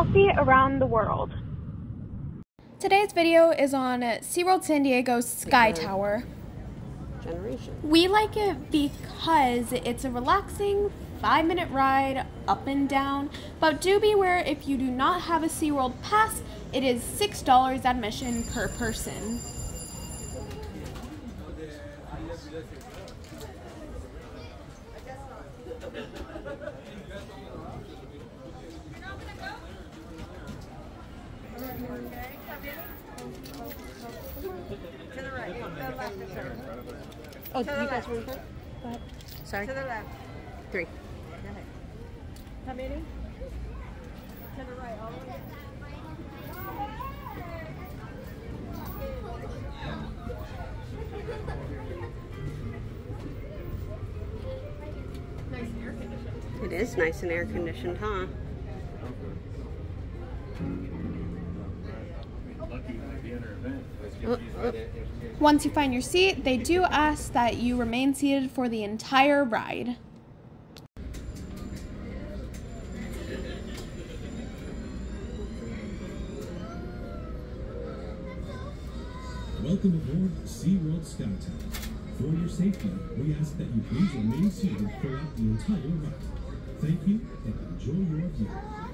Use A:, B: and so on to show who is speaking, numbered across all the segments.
A: Kelsey around the world.
B: Today's video is on SeaWorld San Diego's Sky Tower.
C: Generation.
B: We like it because it's a relaxing five minute ride up and down, but do beware if you do not have a SeaWorld pass, it is $6 admission per person.
C: Oh, you guys were in front? Go ahead. Sorry.
D: To the left.
C: Three.
D: How many? To the right, all the way.
C: It is nice and air conditioned, huh?
B: Once you find your seat, they do ask that you remain seated for the entire ride.
E: Welcome aboard SeaWorld Sky Tower. For your safety, we ask that you please remain seated throughout the entire ride. Thank you and enjoy your view.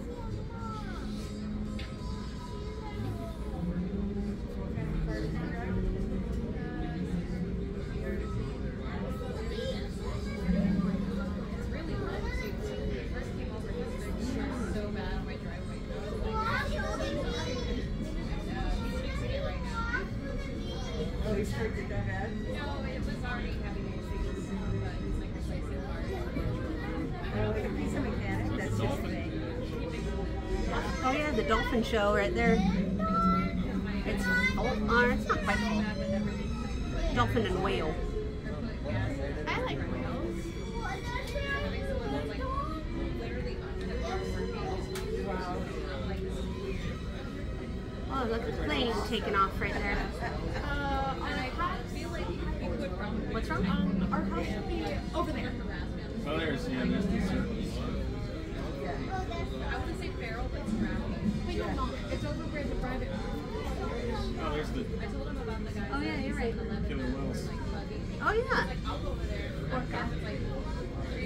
C: The dolphin show right there. It's oh, uh, it's not quite full. Dolphin and whale.
B: I like whales.
C: Oh, look, the plane taking off right there. What's wrong?
B: Um, our house should be over there.
F: Oh, there's, yeah, there's the circles.
B: Wait, no, it's over where the private.
F: Oh, there's the I told him about the guy.
C: Oh yeah, you're right.
F: killer whales.
C: Oh yeah. Over there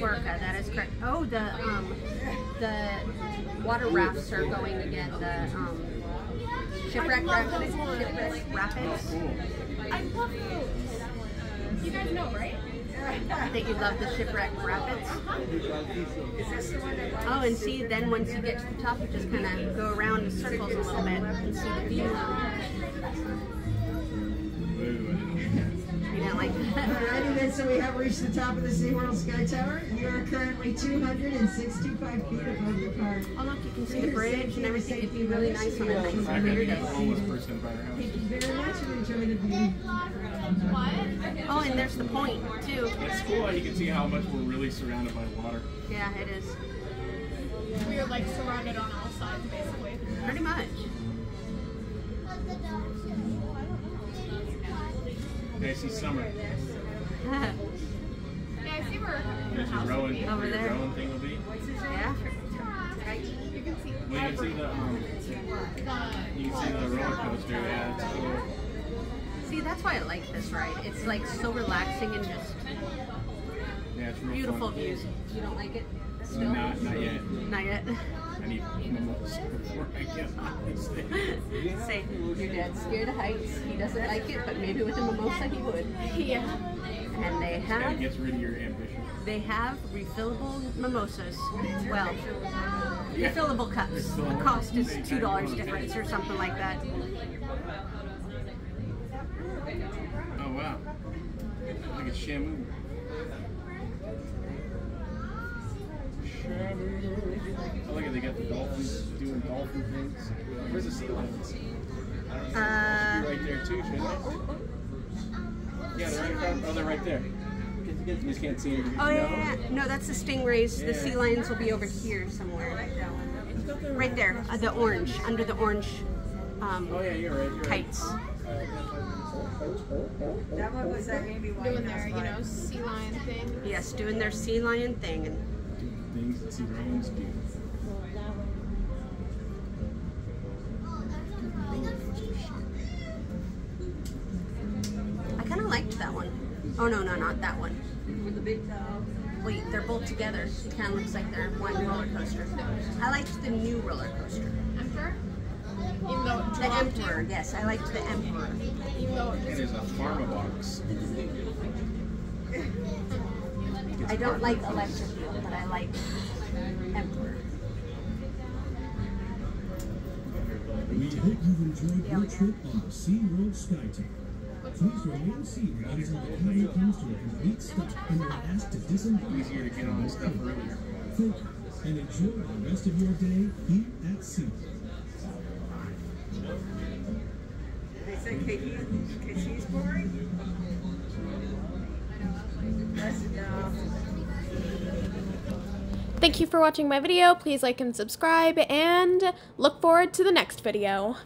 C: orca, that is correct. Oh, the um, the water rafts are going again. The um, shipwreck rapids. Shipwreck rapids.
B: I love those. You guys know, right?
C: That you'd love the shipwreck rapids. Oh, and see, then once you get to the top, you just kind of go around in circles a little bit and see the view. You don't like that?
D: Alrighty then, so we have reached the top of the SeaWorld Sky Tower. You are currently 265 feet above the park.
C: Oh look, you can see the bridge and everything. It'd be really nice on a nice
F: I
C: clear
F: could be
C: day.
F: a homeless person by their house.
D: Thank you very much and enjoy the view.
C: Oh, and there's the point too.
F: It's cool how you can see how much we're really surrounded by water.
C: Yeah, it is.
B: We are like surrounded on all sides, basically.
C: Pretty much.
F: See summer.
B: Yeah, I see where
F: There's your rowing,
C: Over
F: where your
C: there.
F: rowing thing will be.
C: yeah.
B: you can see
F: Well, you can see the um, you can see the roller coaster. Yeah, it's cool.
C: See, that's why I like this ride. It's like so relaxing and just
F: Yeah,
C: beautiful
F: fun.
C: views. You don't like it? Still?
F: Not, not yet.
C: Not yet.
F: I need mimosa before I get on this thing.
C: Say, your dad's scared of heights. He doesn't like it, but maybe with a mimosa he would.
B: Yeah.
C: And they
F: Kind
C: have
F: of gets rid of your ambition.
C: they have refillable mimosas. Well, refillable cups. The cost is two dollars difference or something like that.
F: Oh wow. Like a Shamu. Shamu. Oh look at they got the dolphins doing dolphin things. Where's the sea lions?
C: Uh,
F: right there too, shouldn't they? Yeah, they're right across. Oh, they're right there. You just can't see them.
C: oh yeah, yeah, yeah. No, that's the stingrays. The sea lions will be over here somewhere. Right there, uh, the orange, under the orange um,
F: Oh yeah, you're right. You're right.
C: kites.
D: That one was that Amy
B: Doing their, you know, sea lion thing.
C: Yes, doing their sea lion thing
F: things to see my own skin. I kind of liked that one.
C: Oh no, no, not that one. With the big towel. Wait, they're both together. It kind of looks like they're one roller coaster. I liked the new roller coaster.
B: Emperor? Even
C: the Emperor, yes, I liked the Emperor.
B: It
F: is a pharma box.
C: I don't like Electric Eel, but I like Emperor.
E: We hope you've enjoyed your trip on the SeaWorld SkyTower. Please remain seated until the cabin comes to a complete stop and you're asked to disembark.
F: Easier to get all this stuff earlier.
E: Thank you, and enjoy the rest of your day here at SeaWorld.
D: They said Katie, Katie's boring?
B: Thank you for watching my video. Please like and subscribe and look forward to the next video.